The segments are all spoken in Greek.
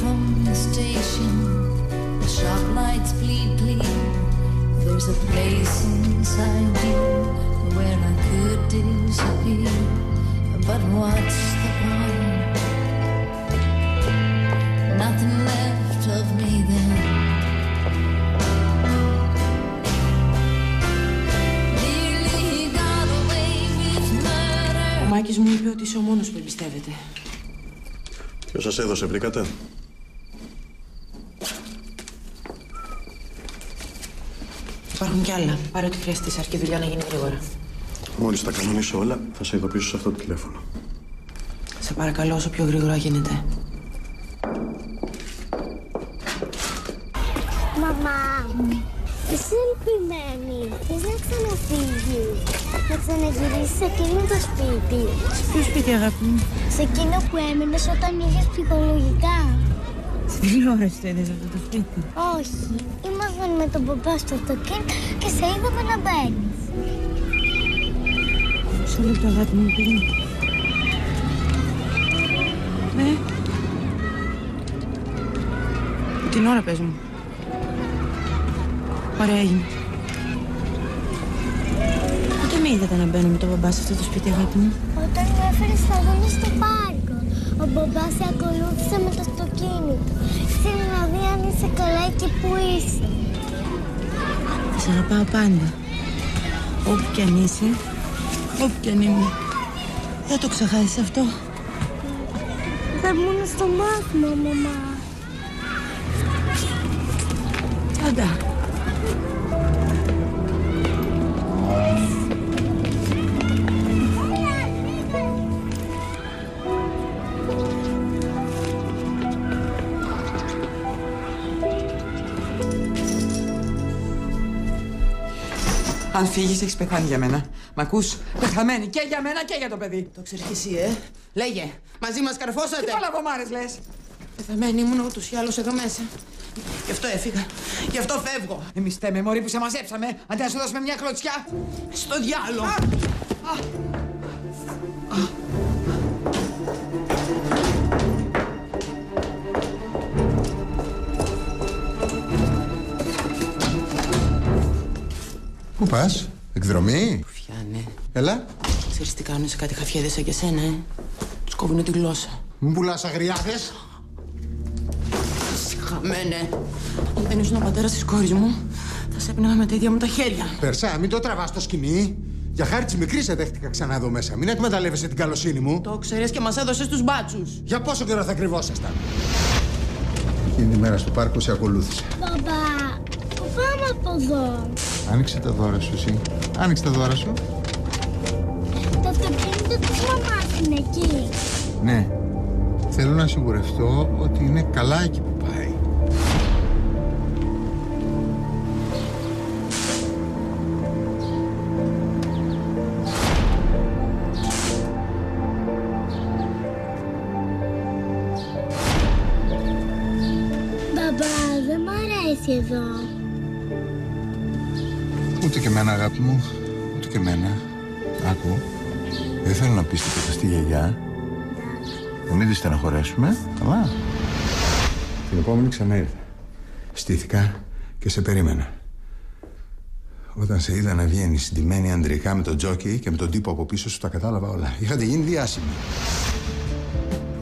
from the station, the shop lights bleed clean. There's a place inside you where I could disappear. But what's είπε ότι είσαι ο μόνος που εμπιστεύεται. Ποιος σας έδωσε, βρήκατε; Υπάρχουν κι άλλα. Πάρε ό,τι χρειαστεί, αρκεί δουλειά να γίνει γρήγορα. Μόλις τα κανονίσω όλα, θα σε ειδοποιήσω σε αυτό το τηλέφωνο. Σε παρακαλώ όσο πιο γρήγορα γίνεται. Σε εκείνο το σπίτι. Ποιο σπίτι, αγάπη μου. Σε εκείνο που έμεινες όταν είχες ψυχολογικά. Στην τηλεόραση το είδες αυτό το σπίτι; Όχι, ήμασταν με τον παπά στο αυτοκίνητο και σε είδαμε να μπαίνεις. Μισό λεπτό, αγάπη μου, πήγαινε. Ναι. Την ώρα πες μου. Ωραία έγινε. Πότε με είδατε να μπαίνω με τον μπαμπά σε αυτό το σπίτι, αγάπη μου; Όταν με έφερες στα δόνια στο πάρκο, ο μπαμπάς σε ακολούθησε με το αυτοκίνητο. Ήθελε να δει αν είσαι καλά εκεί που είσαι. Θα σε αγαπάω πάντα. Όπου κι αν είσαι, όπου κι αν είμαι. Δεν το ξεχάσεις αυτό; Θα ήμουν στο μάθημα, μαμά. Πάντα. Αν φύγεις, έχεις πεθάνει για μένα. Μ' ακούς, πεθαμένη και για μένα και για το παιδί. Το ξέρεις κι εσύ, ε; Λέγε, μαζί μας καρφώσατε. Τι παλαβομάρες λες; Πεθαμένη ήμουν ούτως ή άλλως εδώ μέσα. Γι' αυτό έφυγα. Γι' αυτό φεύγω. Εμείς θέμε, Μωρή, που σε μαζέψαμε. Αντί να σου δώσουμε μια κλωτσιά. Στο διάλογο. Πού πας, εκδρομή; Φιάνε. Έλα. Ξέρεις τι κάνουν σε κάτι χαφιέδες σαν και σένα, ε; Τους κόβουνε τη γλώσσα. Μου πουλάς αγριάδες; Χαμένε. Αν δεν ήσουν ο πατέρας της κόρης μου, θα σε έπαιρνα με τα ίδια μου τα χέρια. Περσά, μην το τραβάς στο σκηνή. Για χάρη τη μικρής σε δέχτηκα ξανά εδώ μέσα. Μην εκμεταλλεύεσαι την καλοσύνη μου. Το ξέρεις και μας έδωσες τους μπάτσους. Για πόσο καιρό θα κρυβόσασταν; Εκείνη τη μέρα στο πάρκο σε ακολούθησε. Μπαμπά, πού πάμε από εδώ. Άνοιξε τα δώρα σου, εσύ. Άνοιξε τα δώρα σου. Το αυτοκίνητο της μαμάς είναι εκεί. Ναι. Θέλω να σιγουρευτώ ότι είναι καλά εκεί που πάει. Μπαμπά, δεν μ' αρέσει εδώ. Ούτε και εμένα, αγάπη μου. Ούτε και εμένα. Άκου. Δεν θέλω να πεις τίποτα στη γιαγιά. Να μην τη στεναχωρέσουμε. Καλά. Την επόμενη ξανά ήρθε. Στήθηκα και σε περίμενα. Όταν σε είδα να βγαίνει συντημένη αντρικά με τον τζόκι και με τον τύπο από πίσω σου, τα κατάλαβα όλα. Είχατε γίνει διάσημοι.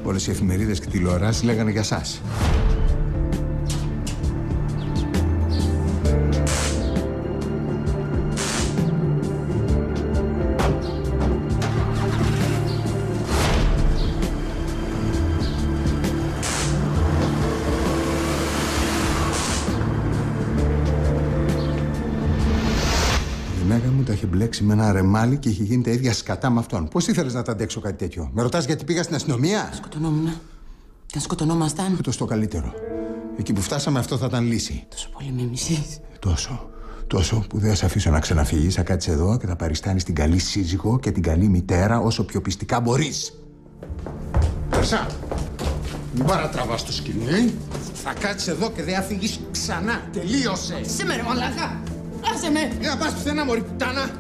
Όλες οι εφημερίδες και τηλεοράσεις λέγανε για σας. Είχε μπλέξει με ένα ρεμάλι και είχε γίνει τα ίδια σκατά με αυτόν. Πώς ήθελες να τα αντέξω κάτι τέτοιο; Με ρωτάς γιατί πήγα στην αστυνομία; Σκοτωνόμουν. Και αν σκοτωνόμασταν, Αυτό το καλύτερο. Εκεί που φτάσαμε αυτό θα ήταν λύση. τόσο πολύ με μισείς. Τόσο. Τόσο που δεν θα σε αφήσω να ξαναφύγει. Θα κάτσεις εδώ και θα παριστάνεις την καλή σύζυγο και την καλή μητέρα όσο πιο πιστικά μπορείς. Περσά. Μην παρατραβάς το σκηνή, ε. Θα κάτσεις εδώ και δεν θα φύγεις ξανά. Τελείωσε. Σε με ρε μαλάκα. Άσε με. Για να πας πουθενά, μωρή πουτάνα.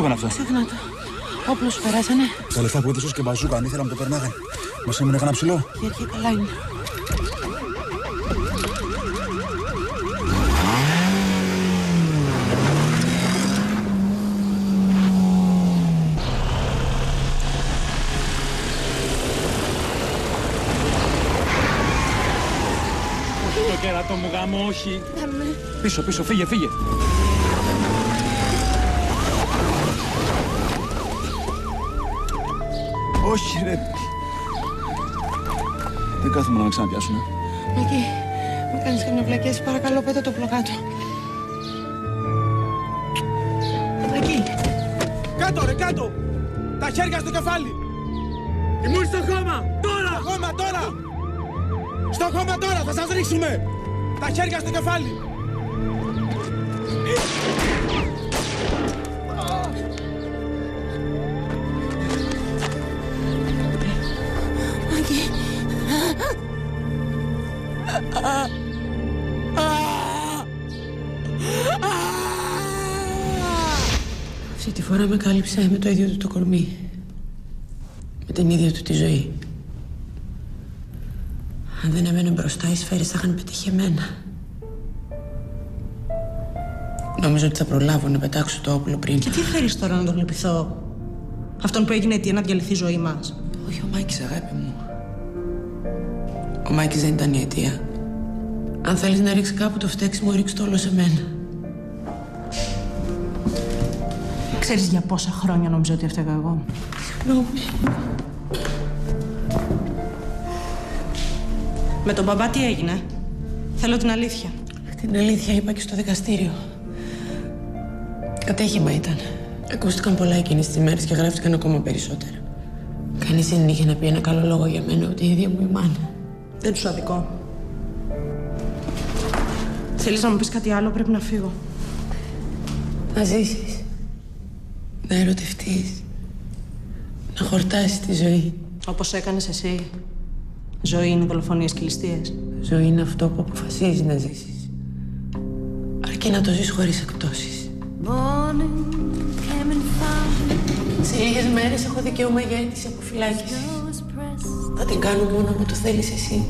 Το έκανε αυτό. Ξεχνά το. Όπλο σου περάσανε. Τα λεφτά που έδωσες και μπαζούκα, αν ήθελα να μου το περνάγανε. Μας έμεινε κανένα ψηλό. Η αρχή καλά είναι. Το κέρατο μου γάμο, όχι. Πίσω, πίσω, φύγε, φύγε. Όχι, ρε. Δεν κάθομαι να με ξαναπιάσουνε. Εκεί. Με κάνεις καμιά βλακία, σε παρακαλώ, πέτα το όπλο κάτω. Εκεί. Κάτω, ρε, κάτω! Τα χέρια στο κεφάλι! Ήμουν στο χώμα! Τώρα! Στο χώμα, τώρα! Στο χώμα τώρα, θα σας ρίξουμε! Τα χέρια στο κεφάλι! Αυτή τη φορά με κάλυψε με το ίδιο του το κορμί. Με την ίδια του τη ζωή. Αν δεν έμενε μπροστά, οι σφαίρες θα είχαν πετύχει εμένα. Νόμιζα ότι θα προλάβω να πετάξω το όπλο πριν. Και τι θέλεις τώρα να τον λυπηθώ. Αυτόν που έγινε αιτία να διαλυθεί η ζωή μας. Όχι ο Μάκης, αγάπη μου. Ο Μάκης δεν ήταν η αιτία. Αν θέλεις να ρίξεις κάπου το φταίξιμο, ρίξ' το όλο σε μένα. Ξέρεις για πόσα χρόνια νόμιζα ότι έφταιγα εγώ; Συγγνώμη. Με τον μπαμπά τι έγινε; Θέλω την αλήθεια. Την αλήθεια είπα και στο δικαστήριο. Κατέχημα ήταν. Ακούστηκαν πολλά εκείνες τις μέρες και γράφτηκαν ακόμα περισσότερα. Κανείς δεν είχε να πει ένα καλό λόγο για μένα, ούτε η ίδια μου η μάνα. Δεν του αδικό. Θέλεις να μου πεις κάτι άλλο, πρέπει να φύγω. Να ζήσεις. Να ερωτευτείς. Να χορτάσεις τη ζωή. Όπως έκανες εσύ. Ζωή είναι δολοφονίες και ληστείες. Ζωή είναι αυτό που αποφασίζεις να ζήσεις. Αρκεί να το ζεις χωρίς εκπτώσεις. Morning came and found me. Σε λίγες μέρες έχω δικαίωμα για αίτηση αποφυλάκησης. I was pressed. Θα την κάνω μόνο που το θέλεις εσύ.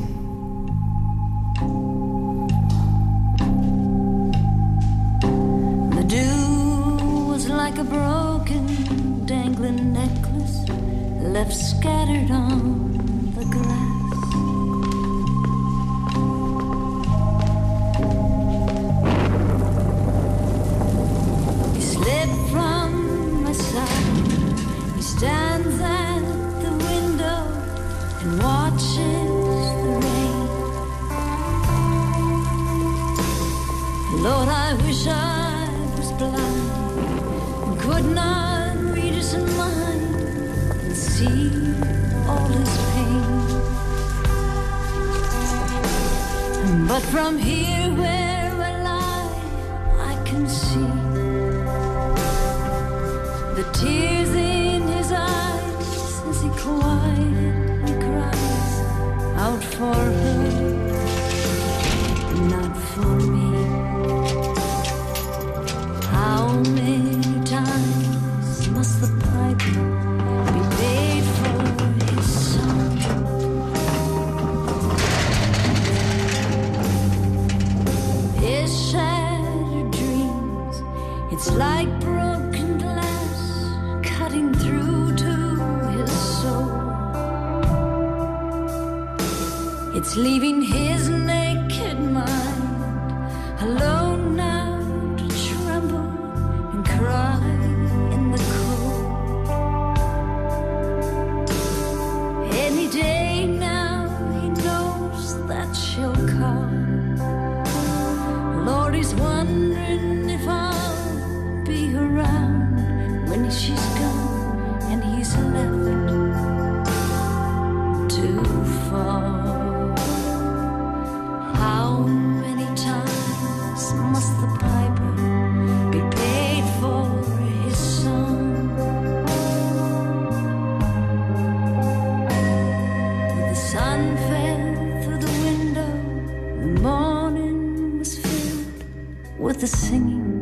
Left scattered on the grass. He slipped from my side. He stands at the window and watches the rain. Lord, I wish I But from here where I lie, I can see the tears It's leaving his naked the singing